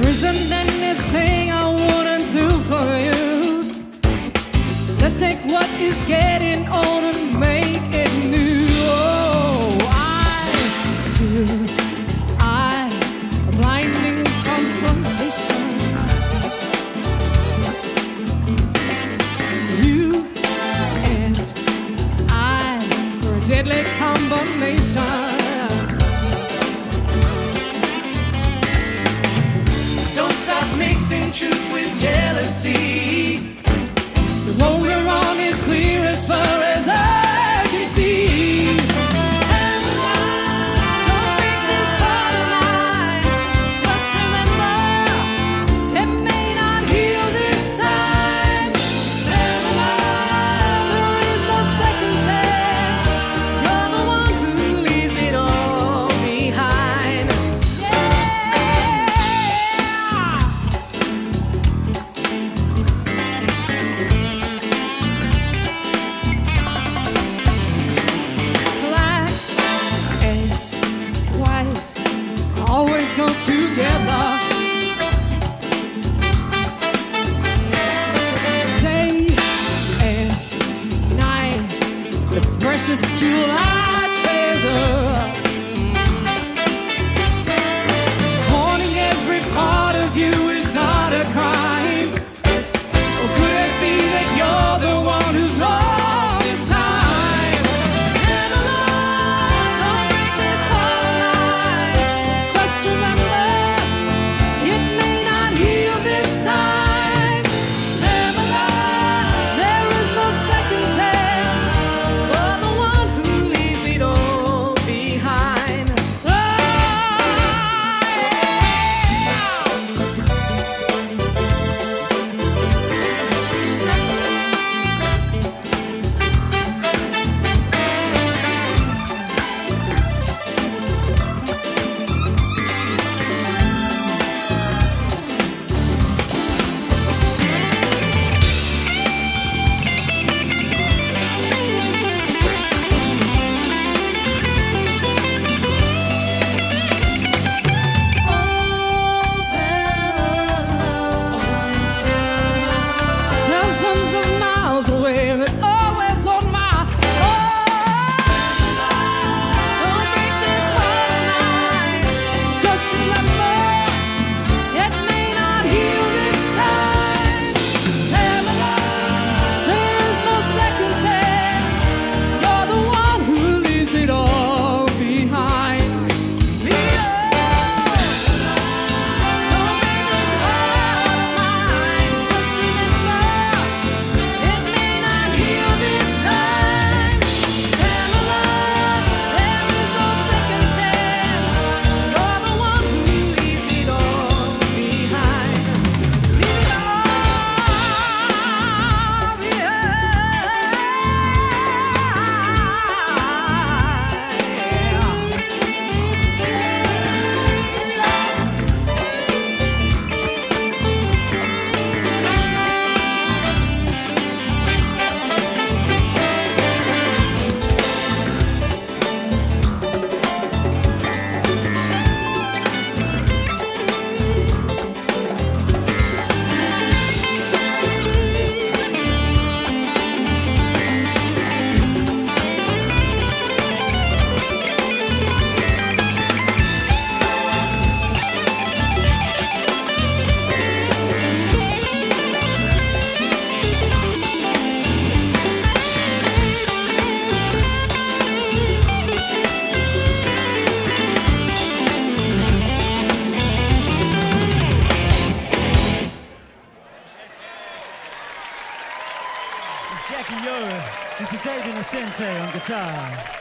There isn't anything I wouldn't do for you. Let's take what is getting old and make it new. Oh, I too, I a blinding confrontation. You and I deadly combination. In truth with jealousy. The road we're on is clear as far together. Day and night, the precious jewel It's Jacqui Yoder, Mr. David Innocente on guitar.